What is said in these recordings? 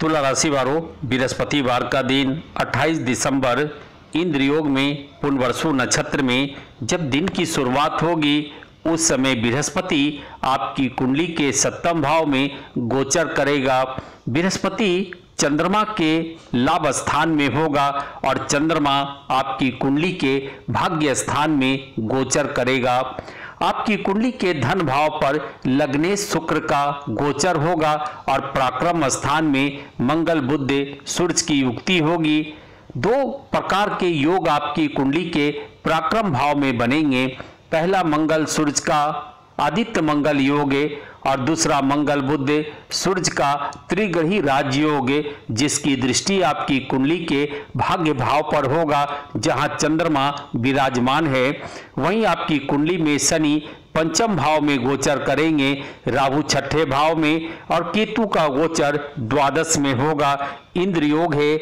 तुला राशि वालों बृहस्पतिवार का दिन 28 दिसंबर इंद्र योग में पुनवर्सु नक्षत्र में, जब दिन की शुरुआत होगी, उस समय बृहस्पति आपकी कुंडली के सप्तम भाव में गोचर करेगा। बृहस्पति चंद्रमा के लाभ स्थान में होगा और चंद्रमा आपकी कुंडली के भाग्य स्थान में गोचर करेगा। आपकी कुंडली के धन भाव पर लगने शुक्र का गोचर होगा और पराक्रम स्थान में मंगल बुद्ध सूर्य की युक्ति होगी। दो प्रकार के योग आपकी कुंडली के पराक्रम भाव में बनेंगे। पहला मंगल सूर्य का आदित्य मंगल योग है और दूसरा मंगल बुद्ध सूर्य का त्रिग्रही राजयोग जिसकी दृष्टि आपकी कुंडली के भाग्य भाव पर होगा, जहाँ चंद्रमा विराजमान है। वहीं आपकी कुंडली में शनि पंचम भाव में गोचर करेंगे, राहु छठे भाव में और केतु का गोचर द्वादश में होगा। इंद्र योग है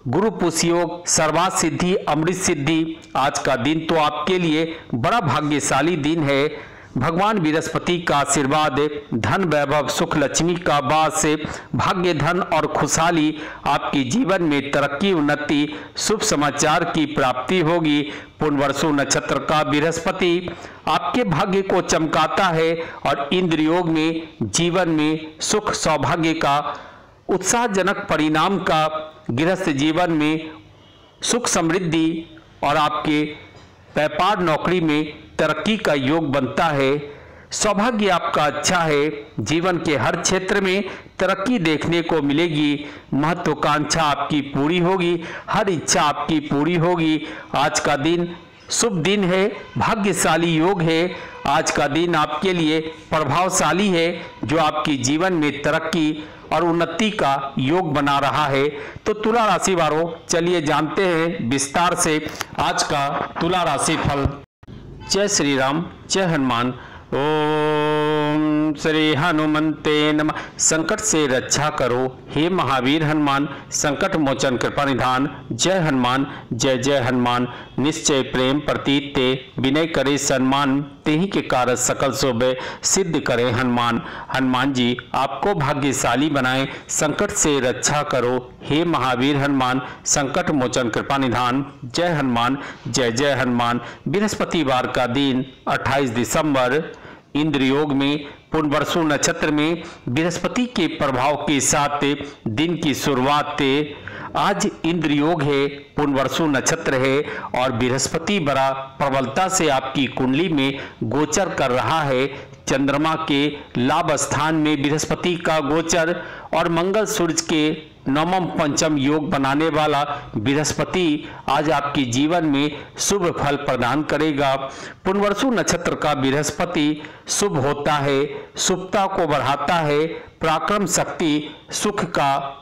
गुरु पुष योग सर्वात सिद्धि, अमृत सिद्धि, आज का दिन तो आपके लिए बड़ा भाग्यशाली दिन है। भगवान बृहस्पति का आशीर्वाद, धन वैभव, सुख लक्ष्मी का वास भाग्य धन और खुशहाली आपके जीवन में तरक्की, उन्नति, शुभ समाचार की प्राप्ति होगी। पुनवर्षु नक्षत्र का बृहस्पति आपके भाग्य को चमकाता है और इंद्र योग में, जीवन में सुख सौभाग्य का, उत्साहजनक परिणाम का, गृहस्थ जीवन में सुख समृद्धि और आपके व्यापार नौकरी में तरक्की का योग बनता है, सौभाग्य आपका अच्छा है, जीवन के हर क्षेत्र में तरक्की देखने को मिलेगी, महत्वाकांक्षा आपकी पूरी होगी, हर इच्छा आपकी पूरी होगी। आज का दिन शुभ दिन है, भाग्यशाली योग है, आज का दिन आपके लिए प्रभावशाली है, जो आपकी जीवन में तरक्की और उन्नति का योग बना रहा है। तो तुला राशि वालों, चलिए जानते हैं विस्तार से आज का तुला राशि फल। जय श्री राम जय हनुमान ओम श्री हनुमंते नम। संकट से रक्षा करो। हे महावीर हनुमान, संकट मोचन कृपा निधान। जय हनुमान, जय जय हनुमान। निश्चय प्रेम प्रतीत ते, विनय करे सम्मान। ते ही के कारण सकल शोभे सिद्ध करे हनुमान। हनुमान जी, आपको भाग्यशाली बनाए, संकट से रक्षा करो। हे महावीर हनुमान, संकट मोचन कृपा निधान। जय हनुमान, जय जय हनुमान। बृहस्पतिवार का दिन 28 दिसंबर। इंद्र योग में पुनवर्सु नक्षत्र में, बृहस्पति के प्रभाव के साथ दिन की शुरुआत। आज इंद्र योग है पुनवर्सु नक्षत्र है और बृहस्पति बड़ा प्रबलता से आपकी कुंडली में गोचर कर रहा है। चंद्रमा के लाभ स्थान में बृहस्पति का गोचर और मंगल सूर्य के नवम पंचम योग बनाने वाला बृहस्पति आज आपके जीवन में शुभ फल प्रदान करेगा। पुनवर्सु नक्षत्र का बृहस्पति शुभ होता है, शुभता को बढ़ाता है, पराक्रम शक्ति सुख का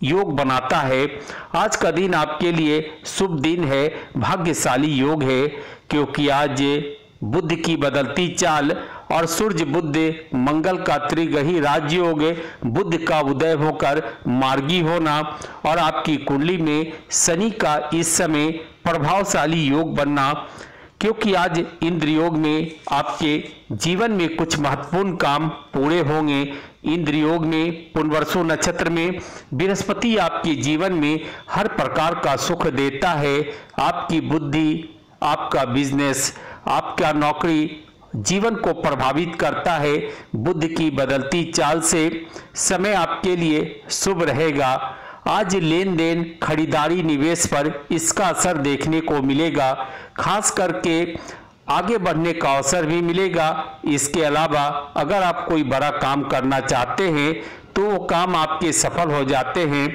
योग बनाता है। आज का दिन आपके लिए शुभ दिन है, भाग्यशाली योग है, क्योंकि आज बुद्ध की बदलती चाल और सूर्य बुद्ध मंगल का त्रिगही राज्य राजयोग बुद्ध का उदय होकर मार्गी होना और आपकी कुंडली में शनि का इस समय प्रभावशाली योग बनना, क्योंकि आज इंद्र योग में आपके जीवन में कुछ महत्वपूर्ण काम पूरे होंगे। इंद्र योग में, पुनवर्सु नक्षत्र में, बृहस्पति आपके जीवन में हर प्रकार का सुख देता है। आपकी बुद्धि, आपका बिज़नेस, आपका नौकरी जीवन को प्रभावित करता है, बुद्ध की बदलती चाल से समय आपके लिए शुभ रहेगा। आज लेन देन खरीदारी, निवेश पर इसका असर देखने को मिलेगा। खास करके आगे बढ़ने का अवसर भी मिलेगा। इसके अलावा अगर आप कोई बड़ा काम करना चाहते हैं तो वो काम आपके सफल हो जाते हैं,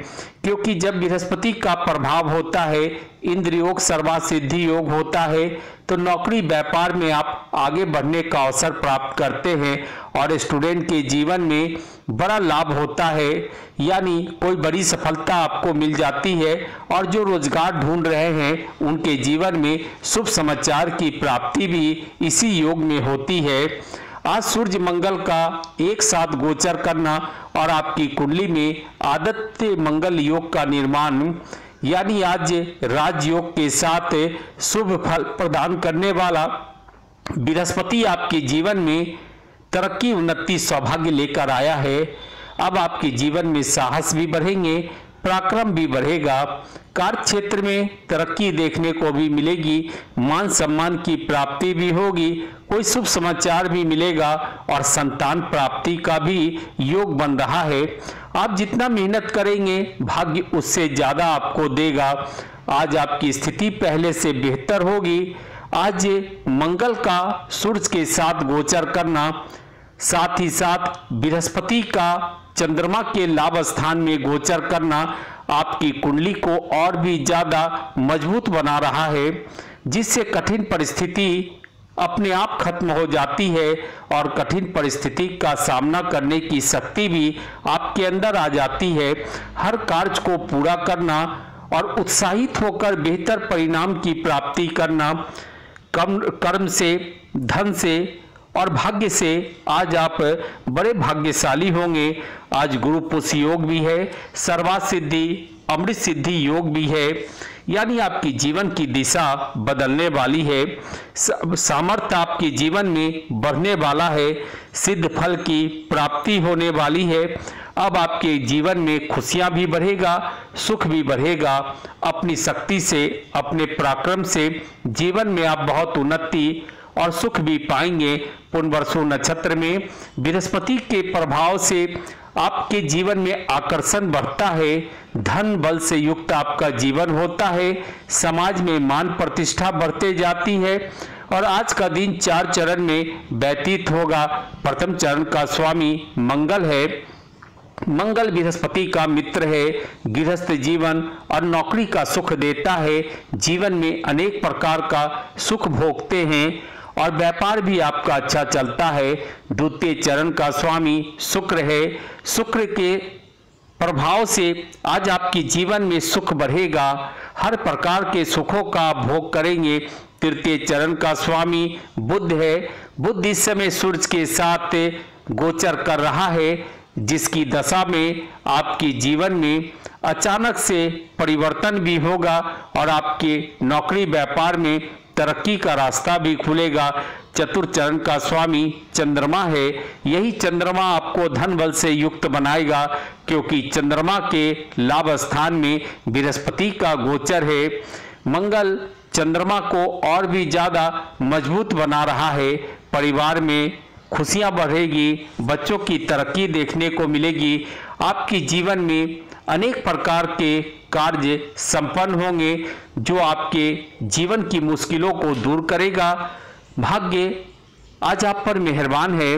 क्योंकि जब बृहस्पति का प्रभाव होता है इंद्र योग सर्वा सिद्धि योग होता है तो नौकरी व्यापार में आप आगे बढ़ने का अवसर प्राप्त करते हैं और स्टूडेंट के जीवन में बड़ा लाभ होता है, यानी कोई बड़ी सफलता आपको मिल जाती है और जो रोज़गार ढूंढ रहे हैं, उनके जीवन में शुभ समाचार की प्राप्ति भी इसी योग में होती है। आज सूर्य मंगल का एक साथ गोचर करना और आपकी कुंडली में आदित्य मंगल योग का निर्माण, यानी आज राजयोग के साथ शुभ फल प्रदान करने वाला बृहस्पति आपके जीवन में तरक्की, उन्नति, सौभाग्य लेकर आया है। अब आपके जीवन में साहस भी बढ़ेंगे पराक्रम भी बढ़ेगा। कार्य क्षेत्र में तरक्की देखने को भी मिलेगी। मान सम्मान की प्राप्ति भी होगी। कोई शुभ समाचार भी मिलेगा और संतान प्राप्ति का भी योग बन रहा है। आप जितना मेहनत करेंगे, भाग्य उससे ज़्यादा आपको देगा। आज आपकी स्थिति पहले से बेहतर होगी। आज मंगल का सूर्य के साथ गोचर करना, साथ ही साथ बृहस्पति का चंद्रमा के लाभ स्थान में गोचर करना आपकी कुंडली को और भी ज़्यादा मज़बूत बना रहा है, जिससे कठिन परिस्थिति अपने आप खत्म हो जाती है और कठिन परिस्थिति का सामना करने की शक्ति भी आपके अंदर आ जाती है। हर कार्य को पूरा करना और उत्साहित होकर बेहतर परिणाम की प्राप्ति करना कर्म से, धन से और भाग्य से आज आप बड़े भाग्यशाली होंगे। आज गुरु पुष योग भी है सर्वा सिद्धि, अमृत सिद्धि योग भी है। यानी आपकी जीवन की दिशा बदलने वाली है। सामर्थ्य आपके जीवन में बढ़ने वाला है। सिद्ध फल की प्राप्ति होने वाली है। अब आपके जीवन में खुशियाँ भी बढ़ेगा, सुख भी बढ़ेगा। अपनी शक्ति से, अपने पराक्रम से जीवन में आप बहुत उन्नति और सुख भी पाएँगे। पुनवर्षु नक्षत्र में बृहस्पति के प्रभाव से आपके जीवन में आकर्षण बढ़ता है। धन बल से युक्त आपका जीवन होता है। समाज में मान प्रतिष्ठा बढ़ते जाती है और आज का दिन चार चरण में व्यतीत होगा। प्रथम चरण का स्वामी मंगल है। मंगल बृहस्पति का मित्र है। गृहस्थ जीवन और नौकरी का सुख देता है। जीवन में अनेक प्रकार का सुख भोगते हैं। और व्यापार भी आपका अच्छा चलता है। द्वितीय चरण का स्वामी शुक्र है। शुक्र के प्रभाव से आज आपके जीवन में सुख बढ़ेगा। हर प्रकार के सुखों का भोग करेंगे। तृतीय चरण का स्वामी बुद्ध है। बुद्ध इस समय सूर्य के साथ गोचर कर रहा है, जिसकी दशा में आपके जीवन में अचानक से परिवर्तन भी होगा और आपके नौकरी व्यापार में तरक्की का रास्ता भी खुलेगा। चतुर्चरण का स्वामी चंद्रमा है। यही चंद्रमा आपको धन बल से युक्त बनाएगा, क्योंकि चंद्रमा के लाभ स्थान में बृहस्पति का गोचर है। मंगल चंद्रमा को और भी ज़्यादा मज़बूत बना रहा है। परिवार में खुशियाँ बढ़ेगी, बच्चों की तरक्की देखने को मिलेगी। आपकी जीवन में अनेक प्रकार के कार्य संपन्न होंगे, जो आपके जीवन की मुश्किलों को दूर करेगा। भाग्य, आज आप पर मेहरबान है।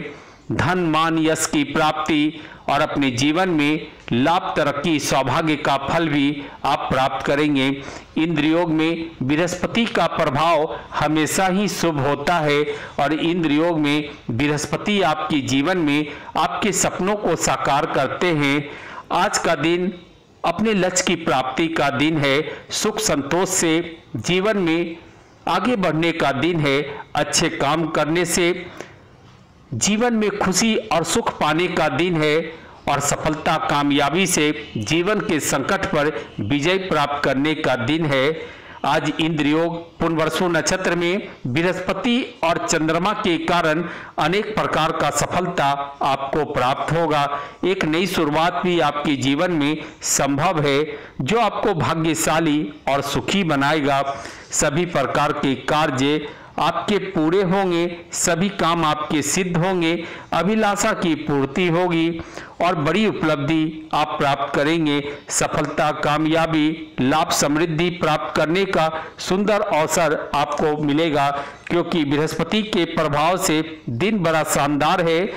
धन, मान, यश की प्राप्ति और अपने जीवन में लाभ, तरक्की, सौभाग्य का फल भी आप प्राप्त करेंगे। इंद्रयोग में बृहस्पति का प्रभाव हमेशा ही शुभ होता है और इंद्रयोग में बृहस्पति आपके जीवन में आपके सपनों को साकार करते हैं। आज का दिन अपने लक्ष्य की प्राप्ति का दिन है। सुख संतोष से जीवन में आगे बढ़ने का दिन है। अच्छे काम करने से जीवन में खुशी और सुख पाने का दिन है और सफलता, कामयाबी से जीवन के संकट पर विजय प्राप्त करने का दिन है। आज इंद्र योग पुनवर्षु नक्षत्र में बृहस्पति और चंद्रमा के कारण अनेक प्रकार का सफलता आपको प्राप्त होगा। एक नई शुरुआत भी आपके जीवन में संभव है, जो आपको भाग्यशाली और सुखी बनाएगा। सभी प्रकार के कार्य आपके पूरे होंगे, सभी काम आपके सिद्ध होंगे, अभिलाषा की पूर्ति होगी और बड़ी उपलब्धि आप प्राप्त करेंगे। सफलता, कामयाबी, लाभ, समृद्धि प्राप्त करने का सुंदर अवसर आपको मिलेगा, क्योंकि बृहस्पति के प्रभाव से दिन बड़ा शानदार है।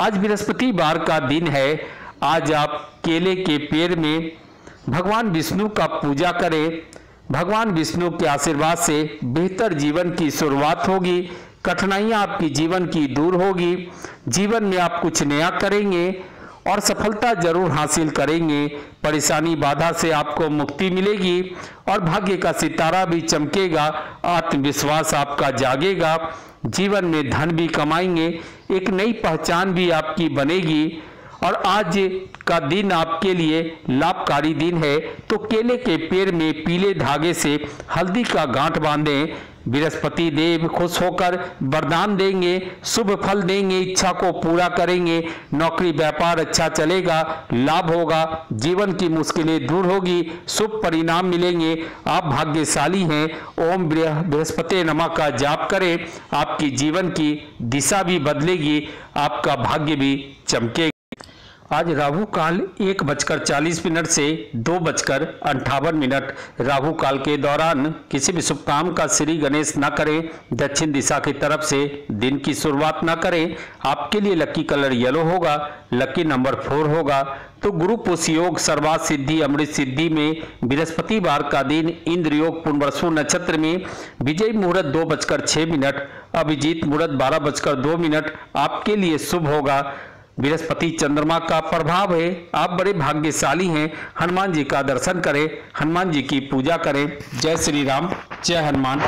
आज बृहस्पति बार का दिन है। आज आप केले के पेड़ में भगवान विष्णु का पूजा करें। भगवान विष्णु के आशीर्वाद से बेहतर जीवन की शुरुआत होगी, कठिनाइयाँ आपकी जीवन की दूर होगी, जीवन में आप कुछ नया करेंगे और सफलता ज़रूर हासिल करेंगे। परेशानी बाधा से आपको मुक्ति मिलेगी और भाग्य का सितारा भी चमकेगा, आत्मविश्वास आपका जागेगा। जीवन में धन भी कमाएँगे, एक नई पहचान भी आपकी बनेगी। और आज का दिन आपके लिए लाभकारी दिन है। तो केले के पेड़ में पीले धागे से हल्दी का गांठ बांधें। बृहस्पति देव खुश होकर वरदान देंगे, शुभ फल देंगे, इच्छा को पूरा करेंगे। नौकरी, व्यापार अच्छा चलेगा, लाभ होगा, जीवन की मुश्किलें दूर होगी, शुभ परिणाम मिलेंगे। आप भाग्यशाली हैं, ओम बृहस्पति नमा का जाप करें। आपकी जीवन की दिशा भी बदलेगी, आपका भाग्य भी चमकेगा। आज राहु काल एक बजकर चालीस मिनट से दो बजकर अंठावन मिनट। राहु काल के दौरान किसी भी शुभ काम का श्री गणेश न करें, दक्षिण दिशा की तरफ़ से दिन की शुरुआत न करें। आपके लिए लकी कलर येलो होगा, लकी नंबर फोर होगा। तो गुरु पुष योग, सर्वात सिद्धि, अमृत सिद्धि में बृहस्पतिवार का दिन इंद्र योग पुनवर्सु नक्षत्र में विजय मुहूर्त दो बजकर छह मिनट, अभिजीत मुहूर्त बारह बजकर दो मिनट। आपके लिए शुभ होगा। बृहस्पति चंद्रमा का प्रभाव है। आप बड़े भाग्यशाली हैं। हनुमान जी का दर्शन करें, हनुमान जी की पूजा करें। जय श्री राम, जय हनुमान।